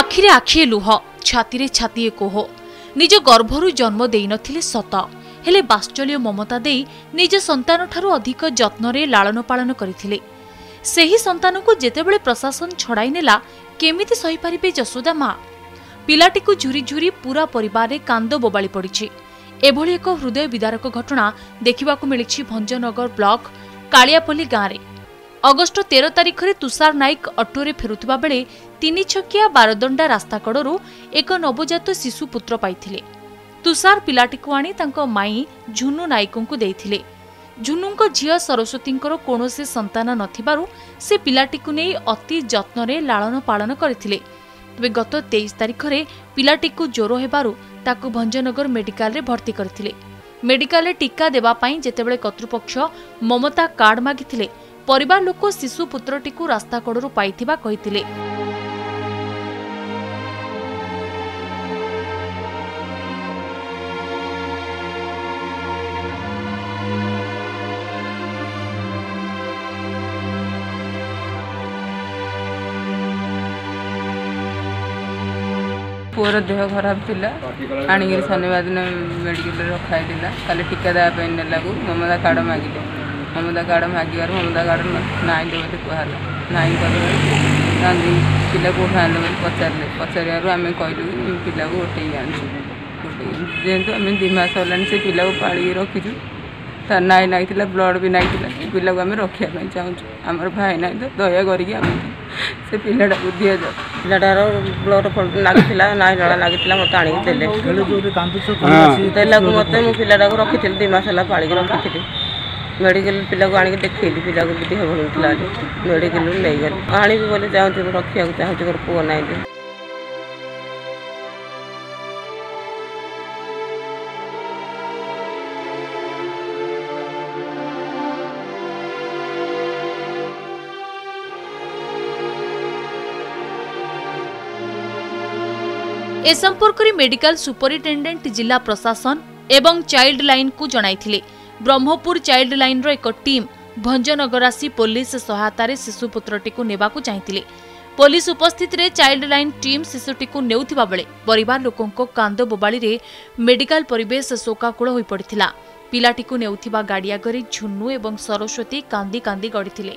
ଆଖିରେ ଆଖିଏ ଲୁହ ଛାତିରେ ଛାତିଏ କୋହ। ନିଜ ଗର୍ଭରୁ ଜନ୍ମ ଦେଇନଥିଲେ ସତ। ହେଲେ ବାତ୍ସଲ୍ୟ ମମତା ଦେଇ ନିଜ ସନ୍ତାନଠାରୁ ଅଧିକ ଯତ୍ନରେ ଲାଳନ ପାଳନ କରିଥିଲେ। ସେହି ସନ୍ତାନକୁ ଯେତେବେଳେ ପ୍ରଶାସନ ଛଡ଼ାଇ ନେଲା କେମିତି ସହିପାରିବେ ଯଶୋଦା ମା? ପିଲାଟିକୁ ଝୁରି ଝୁରି ପୁରା ପରିବାରରେ କାନ୍ଦ ବୋବାଳି ପଡ଼ିଛି। ଏଭଳି ଏକ ହୃଦୟ ବିଦାରକ ଘଟଣା ଦେଖିବାକୁ ମିଳିଛି ଭଞ୍ଜନଗର ବ୍ଲକ କାଳିଆପଲ୍ଲୀ ଗାଁରେ। ଅଗଷ୍ଟ ତେର ତାରିଖରେ ତୁଷାର ନାଇକ ଅଟୋରେ ଫେରୁଥିବା ବେଳେ ତିନି ଛକିଆ ବାରଦଣ୍ଡା ରାସ୍ତା କଡ଼ରୁ ଏକ ନବଜାତ ଶିଶୁ ପୁତ୍ର ପାଇଥିଲେ। ତୁଷାର ପିଲାଟିକୁ ଆଣି ତାଙ୍କ ମାଇଁ ଝୁନୁ ନାଇକଙ୍କୁ ଦେଇଥିଲେ। ଝୁନୁଙ୍କ ଝିଅ ସରସ୍ୱତୀଙ୍କର କୌଣସି ସନ୍ତାନ ନଥିବାରୁ ସେ ପିଲାଟିକୁ ନେଇ ଅତି ଯତ୍ନରେ ଲାଳନ ପାଳନ କରିଥିଲେ। ତେବେ ଗତ ତେଇଶ ତାରିଖରେ ପିଲାଟିକୁ ଜ୍ୱର ହେବାରୁ ତାକୁ ଭଞ୍ଜନଗର ମେଡିକାଲରେ ଭର୍ତ୍ତି କରିଥିଲେ। ମେଡିକାଲରେ ଟିକା ଦେବା ପାଇଁ ଯେତେବେଳେ କର୍ତ୍ତୃପକ୍ଷ ମମତା କାର୍ଡ ମାଗିଥିଲେ ପରିବାର ଲୋକ ଶିଶୁ ପୁତ୍ରଟିକୁ ରାସ୍ତା କଡ଼ରୁ ପାଇଥିବା କହିଥିଲେ। ପୁଅର ଦେହ ଖରାପ ଥିଲା ଆଣିକିରି ଶନିବାର ଦିନ ମେଡ଼ିକାଲରେ ରଖା ହେଇଥିଲା କାଲି ଟୀକା ଦେବା ପାଇଁ ନେଲାକୁ ମମତା କାର୍ଡ଼ ମାଗିଲେ ମମତା କାର୍ଡ଼ ମାଗିବାରୁ ମମତା କାର୍ଡ଼ ନାହିଁ ବୋଲି କୁହାହେଲା ନାହିଁ କହିବାରୁ ଗାନ୍ଧୀ ପିଲା କେଉଁଠୁ ଆଣିଲେ ବୋଲି ପଚାରିଲେ ପଚାରିବାରୁ ଆମେ କହିଲୁ କି ପିଲାକୁ ଗୋଟେଇ ଆଣିଛୁ ଗୋଟେଇ ଯେହେତୁ ଆମେ ଦୁଇ ମାସ ହେଲାଣି ସେ ପିଲାକୁ ପାଳିକି ରଖିଛୁ ତାର ନାଇଁ ନାଗିଥିଲା ବ୍ଲଡ଼ ବି ନାଗିଥିଲା ସେ ପିଲାକୁ ଆମେ ରଖିବା ପାଇଁ ଚାହୁଁଛୁ। ଆମର ଭାଇ ନାହିଁ ତ ଦୟା କରିକି ଆମେ ସେ ପିଲାଟାକୁ ଦିଆଯାଉ। ପିଲାଟାର ବ୍ଲଡ଼ ଲାଗିଥିଲା ନାଇଁ ଜଣା ଲାଗିଥିଲା ମୋତେ ଆଣିକି ଦେଲେ। ଖେଳୁ ଯୋଉଠି କାନ୍ଦୁଛ ଦେଲାକୁ ମୋତେ ମୁଁ ପିଲାଟାକୁ ରଖିଥିଲି ଦୁଇ ମାସ ହେଲା ପାଳିକି ରଖିଥିଲି। ମେଡ଼ିକାଲ ପିଲାକୁ ଆଣିକି ଦେଖେଇଲି ପିଲାକୁ ବି ଦେହ ଭଲ ନଥିଲା ମେଡ଼ିକାଲରୁ ନେଇଗଲି। ଆଣିବି ବୋଲି ଚାହୁଁଛି ମୁଁ ରଖିବାକୁ ଚାହୁଁଛି ମୋର ପୁଅ ନାହିଁ ଏ ସମ୍ପର୍କରେ ମେଡିକାଲ ସୁପରିଟେଣ୍ଡେଣ୍ଟ ଜିଲ୍ଲା ପ୍ରଶାସନ ଏବଂ ଚାଇଲ୍ଡ ଲାଇନ୍କୁ ଜଣାଇଥିଲେ। ବ୍ରହ୍ମପୁର ଚାଇଲ୍ଡ ଲାଇନ୍ର ଏକ ଟିମ୍ ଭଞ୍ଜନଗର ଆସି ପୋଲିସ ସହାୟତାରେ ଶିଶୁପୁତ୍ରଟିକୁ ନେବାକୁ ଚାହିଁଥିଲେ। ପୋଲିସ ଉପସ୍ଥିତିରେ ଚାଇଲ୍ଡ ଲାଇନ୍ ଟିମ୍ ଶିଶୁଟିକୁ ନେଉଥିବା ବେଳେ ପରିବାର ଲୋକଙ୍କ କାନ୍ଦ ବୋବାଳିରେ ମେଡିକାଲ ପରିବେଶ ଶୋକାକୁଳ ହୋଇପଡ଼ିଥିଲା। ପିଲାଟିକୁ ନେଉଥିବା ଗାଡ଼ି ଆଗରେ ଝୁନୁ ଏବଂ ସରସ୍ୱତୀ କାନ୍ଦି କାନ୍ଦି ଗଡ଼ିଥିଲେ।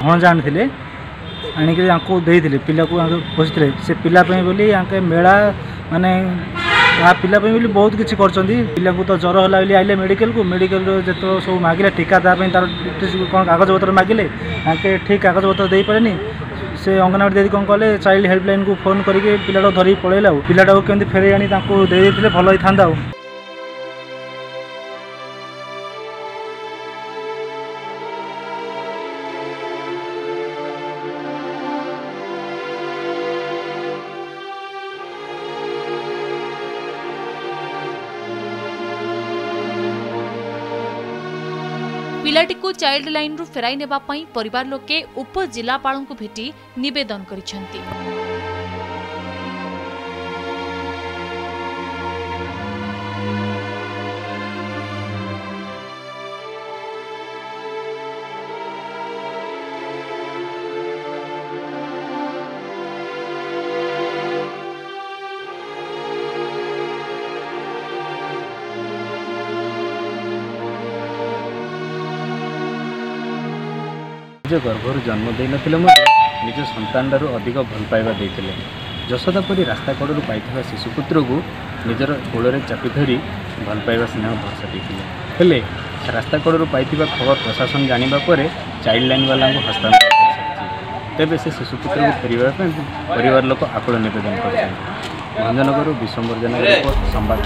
ଭଣଜା ଆଣିଥିଲେ ଆଣିକିରି ତାଙ୍କୁ ଦେଇଥିଲେ ପିଲାକୁ ଆଙ୍କୁ ପୋଷିଥିଲେ ସେ ପିଲା ପାଇଁ ବୋଲି ଆଙ୍କେ ମେଳା ମାନେ ତା ପିଲା ପାଇଁ ବୋଲି ବହୁତ କିଛି କରିଛନ୍ତି ପିଲାଙ୍କୁ ତ ଜ୍ୱର ହେଲା ବୋଲି ଆଇଲେ ମେଡ଼ିକାଲକୁ ମେଡ଼ିକାଲରୁ ଯେତେବେଳେ ସବୁ ମାଗିଲେ ଟୀକା ଦେବା ପାଇଁ ତାର କ'ଣ କାଗଜପତ୍ର ମାଗିଲେ ତାଙ୍କେ ଠିକ୍ କାଗଜପତ୍ର ଦେଇପାରେନି ସେ ଅଙ୍ଗନବାଡ଼ି ଦିଦି କ'ଣ କଲେ ଚାଇଲ୍ଡ ହେଲ୍ପଲାଇନ୍କୁ ଫୋନ୍ କରିକି ପିଲାଟାକୁ ଧରିକି ପଳେଇଲେ ଆଉ ପିଲାଟାକୁ କେମିତି ଫେରେଇ ଆଣି ତାଙ୍କୁ ଦେଇଦେଇଥିଲେ ଭଲ ହେଇଥାନ୍ତା ଆଉ ପିଲାଟିକୁ ଚାଇଲ୍ଡ ଲାଇନ୍ରୁ ଫେରାଇ ନେବା ପାଇଁ ପରିବାର ଲୋକେ ଉପଜିଲ୍ଲାପାଳଙ୍କୁ ଭେଟି ନିବେଦନ କରିଛନ୍ତି। ନିଜ ଗର୍ଭରୁ ଜନ୍ମ ଦେଇନଥିଲେ ମଧ୍ୟ ନିଜ ସନ୍ତାନଠାରୁ ଅଧିକ ଭଲ ପାଇବା ଦେଇଥିଲେ। ଯଶୋଦା ପରି ରାସ୍ତା କଡ଼ରୁ ପାଇଥିବା ଶିଶୁପୁତ୍ରକୁ ନିଜର କୋଳରେ ଚାପି ଧରି ଭଲ ପାଇବା ସ୍ନେହ ଭରସା ଦେଇଥିଲେ। ହେଲେ ରାସ୍ତା କଡ଼ରୁ ପାଇଥିବା ଖବର ପ୍ରଶାସନ ଜାଣିବା ପରେ ଚାଇଲ୍ଡ ଲାଇନ୍ ବାଲାଙ୍କୁ ହସ୍ତାନ୍ତର କରିସାରିଛି ତେବେ ସେ ଶିଶୁପୁତ୍ରକୁ ଫେରିବା ପାଇଁ ପରିବାର ଲୋକ ଆକୁଳ ନିବେଦନ କରିଛନ୍ତି। ଭଞ୍ଜନଗରରୁ ବିଶ୍ୱମ୍ବର ଜେନା ରିପୋର୍ଟ ସମ୍ବାଦ